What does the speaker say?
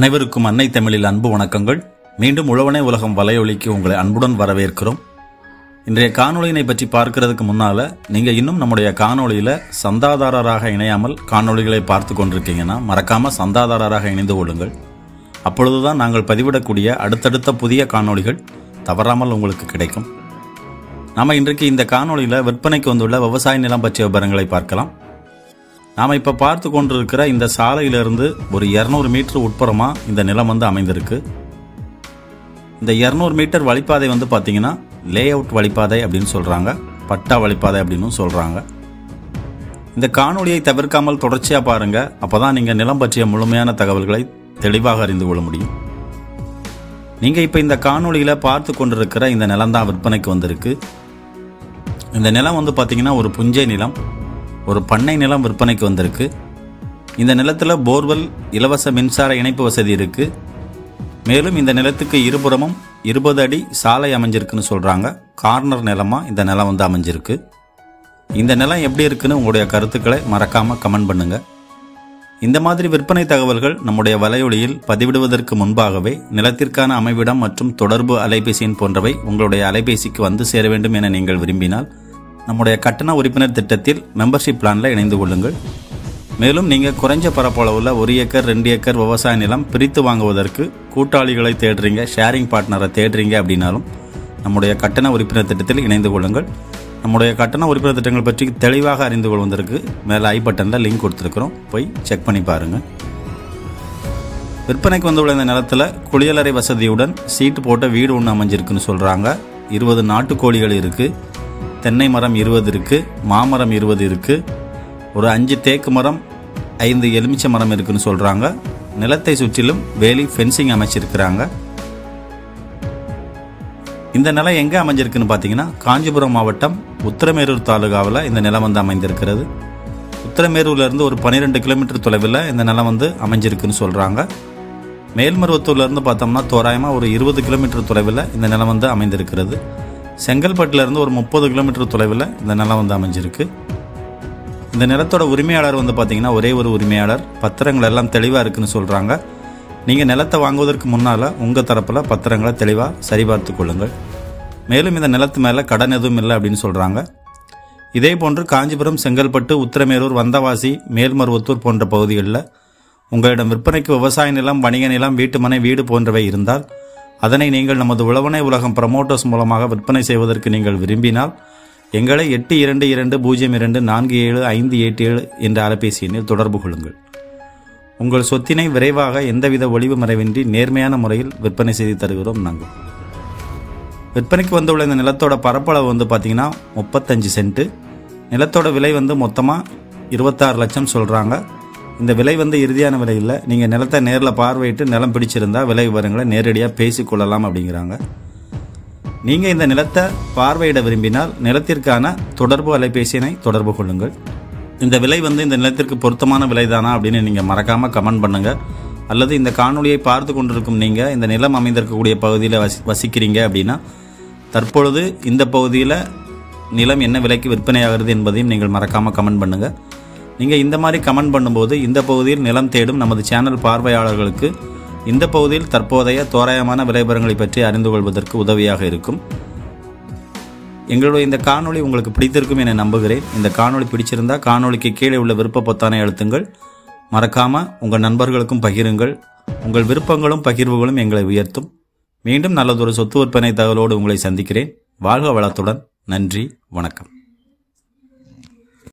அனைவருக்கும் அன்னை தமிழில் அன்பு வணக்கங்கள். மீண்டும் உழவனே உலகம் வலையொலிக்கு உங்களை அன்புடன் வரவேற்கிறோம். இன்றைய காணொளியினை பற்றி பார்க்கிறதுக்கு முன்னால நீங்க இன்னும் நம்முடைய காணொளியில சந்தாதாரராக இணையாமல் காணொளிகளை பார்த்து கொண்டிருக்கீங்கன்னா மறக்காம சந்தாதாரராக இணைந்து கொள்ளுங்கள். அப்பொழுதுதான் நாங்கள் பதிவிடக்கூடிய அடுத்தடுத்த புதிய காணொளிகள் தவறாமல் உங்களுக்கு கிடைக்கும். நாம இன்றைக்கு இந்த காணொளியில விற்பனைக்கு வந்துள்ள விவசாய நிலம் பற்றிய விவரங்களை பார்க்கலாம். நாம் இப்போ பார்த்து கொண்டிருக்கிற இந்த சாலையிலிருந்து ஒரு இரநூறு மீட்டர் உட்புறமாக இந்த நிலம் வந்து அமைந்திருக்கு. இந்த இரநூறு மீட்டர் வழிப்பாதை வந்து பார்த்தீங்கன்னா லே அவுட் வழிப்பாதை அப்படின்னு சொல்கிறாங்க பட்டா வழிப்பாதை அப்படின்னு சொல்கிறாங்க இந்த காணொலியை தவிர்க்காமல் தொடர்ச்சியாக பாருங்கள் அப்போ தான் நீங்கள் நிலம் பற்றிய முழுமையான தகவல்களை தெளிவாக அறிந்து கொள்ள முடியும். நீங்கள் இப்போ இந்த காணொளியில் பார்த்து கொண்டிருக்கிற இந்த நிலம் தான் விற்பனைக்கு வந்திருக்கு. இந்த நிலம் வந்து பார்த்தீங்கன்னா ஒரு புஞ்சை நிலம். ஒரு பண்ணை நிலம் விற்பனைக்கு வந்திருக்கு. இந்த நிலத்தில் போர்வெல் இலவச மின்சார இணைப்பு வசதி இருக்கு. மேலும் இந்த நிலத்துக்கு இருபுறமும் இருபது அடி சாலை அமைஞ்சிருக்குன்னு சொல்கிறாங்க கார்னர் நிலமாக இந்த நிலம் வந்து அமைஞ்சிருக்கு. இந்த நிலம் எப்படி இருக்குன்னு உங்களுடைய கருத்துக்களை மறக்காமல் கமெண்ட் பண்ணுங்க. இந்த மாதிரி விற்பனை தகவல்கள் நம்முடைய வலையொலியில் பதிவிடுவதற்கு முன்பாகவே நிலத்திற்கான அமைவிடம் மற்றும் தொடர்பு அலைபேசி போன்றவை உங்களுடைய அலைபேசிக்கு வந்து சேர வேண்டும் என நீங்கள் விரும்பினால் நம்முடைய கட்டண உறுப்பினர் திட்டத்தில் மெம்பர்ஷிப் பிளானில் இணைந்து கொள்ளுங்கள். மேலும் நீங்கள் குறைஞ்ச பரப்பளவில் ஒரு ஏக்கர் ரெண்டு ஏக்கர் விவசாய நிலம் பிரித்து வாங்குவதற்கு கூட்டாளிகளை தேடுறீங்க ஷேரிங் பார்ட்னரை தேடுறீங்க அப்படின்னாலும் நம்முடைய கட்டண உறுப்பினர் திட்டத்தில் இணைந்து கொள்ளுங்கள். நம்முடைய கட்டண உறுப்பினர் திட்டங்கள் பற்றி தெளிவாக அறிந்து கொள்வதற்கு மேலே ஐ பட்டனில் லிங்க் கொடுத்துருக்குறோம். போய் செக் பண்ணி பாருங்கள் விற்பனைக்கு வந்துள்ள இந்த நிலத்தில் குளியலறை வசதியுடன் சீட்டு போட்ட வீடு ஒன்று அமைஞ்சிருக்குன்னு சொல்கிறாங்க இருபது நாட்டுக்கோழிகள் இருக்குது தென்னை மரம் இருபது இருக்குது மாமரம் இருபது இருக்குது ஒரு அஞ்சு தேக்கு மரம் ஐந்து எலுமிச்சை மரம் இருக்குன்னு சொல்கிறாங்க நிலத்தை சுற்றிலும் வேலி ஃபென்சிங் அமைச்சிருக்கிறாங்க. இந்த நிலம் எங்கே அமைஞ்சிருக்குன்னு பார்த்தீங்கன்னா காஞ்சிபுரம் மாவட்டம் உத்தரமேரூர் தாலுகாவில் இந்த நிலம் வந்து அமைந்திருக்கிறது. உத்தரமேரூர்லேருந்து ஒரு பன்னிரெண்டு கிலோமீட்டர் தொலைவில் இந்த நிலம் வந்து அமைஞ்சிருக்குன்னு சொல்கிறாங்க மேல்மருவத்தூர்லேருந்து பார்த்தோம்னா தோராயமாக ஒரு இருபது கிலோமீட்டர் தொலைவில் இந்த நிலம் வந்து அமைந்திருக்கிறது. செங்கல்பட்டுலேருந்து ஒரு முப்பது கிலோமீட்டர் தொலைவில் இந்த நிலம் வந்து அமைஞ்சிருக்கு. இந்த நிலத்தோட உரிமையாளர் வந்து பார்த்தீங்கன்னா ஒரே ஒரு உரிமையாளர். பத்திரங்கள் எல்லாம் தெளிவாக இருக்குன்னு சொல்கிறாங்க நீங்கள் நிலத்தை வாங்குவதற்கு முன்னால் உங்கள் தரப்பில் பத்திரங்களை தெளிவாக சரிபார்த்து கொள்ளுங்கள். மேலும் இந்த நிலத்து மேலே கடன் எதுவும் இல்லை அப்படின்னு சொல்கிறாங்க இதே போன்று காஞ்சிபுரம் செங்கல்பட்டு உத்திரமேரூர் வந்தவாசி மேல்மருவத்தூர் போன்ற பகுதிகளில் உங்களிடம் விற்பனைக்கு விவசாய நிலம் வணிக நிலம் வீட்டுமனை வீடு போன்றவை இருந்தால் அதனை நீங்கள் நமது உழவனை உலகம் ப்ரமோட்டர்ஸ் மூலமாக விற்பனை செய்வதற்கு நீங்கள் விரும்பினால் எங்களை எட்டு இரண்டு இரண்டு பூஜ்ஜியம் இரண்டு நான்கு ஏழு ஐந்து எட்டு ஏழு என்ற அலைபேசி எண்ணில் தொடர்பு கொள்ளுங்கள். உங்கள் சொத்தினை விரைவாக எந்தவித ஒளிவு மறைவின்றி நேர்மையான முறையில் விற்பனை செய்து தருகிறோம் நாங்கள். விற்பனைக்கு வந்துள்ள இந்த நிலத்தோட பரப்பளவு வந்து பார்த்தீங்கன்னா முப்பத்தஞ்சு சென்ட்டு. நிலத்தோட விலை வந்து மொத்தமாக இருபத்தாறு லட்சம் சொல்கிறாங்க இந்த விலை வந்து இறுதியான விலை இல்லை. நீங்கள் நிலத்தை நேரில் பார்வையிட்டு நிலம் பிடிச்சிருந்தா விலை விவரங்களை நேரடியாக பேசிக்கொள்ளலாம் அப்படிங்கிறாங்க. நீங்கள் இந்த நிலத்தை பார்வையிட விரும்பினால் நிலத்திற்கான தொடர்பு அலைபேசியினை தொடர்பு கொள்ளுங்கள். இந்த விலை வந்து இந்த நிலத்திற்கு பொருத்தமான விலைதானா அப்படின்னு நீங்கள் மறக்காமல் கமெண்ட் பண்ணுங்கள் அல்லது இந்த காணொலியை பார்த்து கொண்டிருக்கும் நீங்கள் இந்த நிலம் அமைந்திருக்கக்கூடிய பகுதியில் வசி வசிக்கிறீங்க அப்படின்னா தற்பொழுது இந்த பகுதியில் நிலம் என்ன விலைக்கு விற்பனையாகிறது என்பதையும் நீங்கள் மறக்காமல் கமெண்ட் பண்ணுங்கள் நீங்கள் இந்த மாதிரி கமெண்ட் பண்ணும்போது இந்த பகுதியில் நிலம் தேடும் நமது சேனல் பார்வையாளர்களுக்கு இந்த பகுதியில் தற்போதைய தோராயமான விளைபரங்களை பற்றி அறிந்து கொள்வதற்கு உதவியாக இருக்கும். எங்களுடைய இந்த காணொளி உங்களுக்கு பிடித்திருக்கும் என நம்புகிறேன். இந்த காணொளி பிடிச்சிருந்தா காணொளிக்கு கீழே உள்ள விருப்ப பொத்தானை அழுத்துங்கள். மறக்காமல் உங்கள் நண்பர்களுக்கும் பகிருங்கள். உங்கள் விருப்பங்களும் பகிர்வுகளும் எங்களை உயர்த்தும். மீண்டும் நல்லதொரு சொத்து விற்பனை தகவலோடு உங்களை சந்திக்கிறேன். வாழ்க வளத்துடன். நன்றி. வணக்கம்.